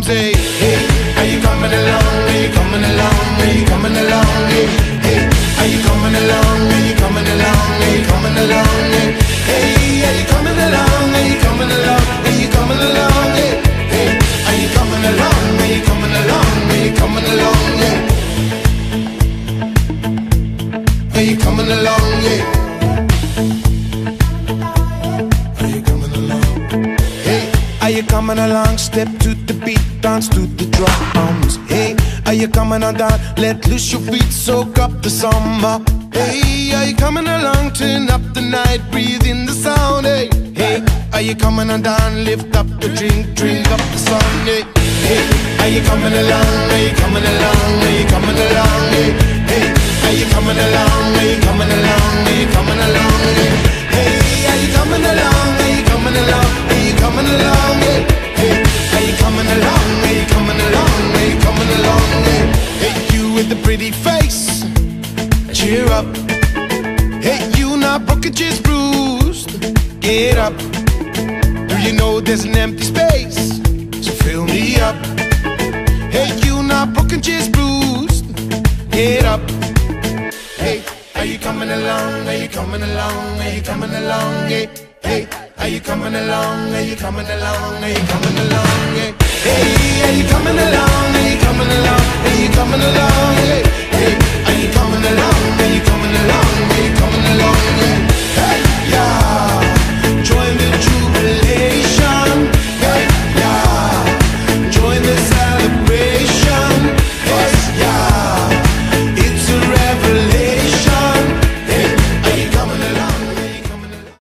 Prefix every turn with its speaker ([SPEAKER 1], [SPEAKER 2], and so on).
[SPEAKER 1] arms. Hey, hey, are you coming along? Are you coming along? Are you coming along? Hey, hey, are you coming along? Are you coming along? Are you coming along? Hey, are you coming along? Are you coming along? Are you coming along? Hey, hey, are you coming along? Are you coming along? Are you coming along? Yeah. Are you coming along? Yeah. Coming along? Step to the beat, dance to the drums. Hey, are you coming on down? Let loose your feet, soak up the summer. Hey, are you coming along? Turn up the night, breathe in the sound. Hey, hey, are you coming on down? Lift up the drink, drink up the sun. Hey, hey, are you coming along? Are you coming along? Are you coming along? Hey, face, cheer up. Hey, you not broken, just bruised. Get up. Do you know there's an empty space? So fill me up. Hey, you not broken, just bruised. Get up. Hey, are you coming along? Are you coming along? Are you coming along? Hey, hey, are you coming along? Are you coming along? Are you coming along? Hey,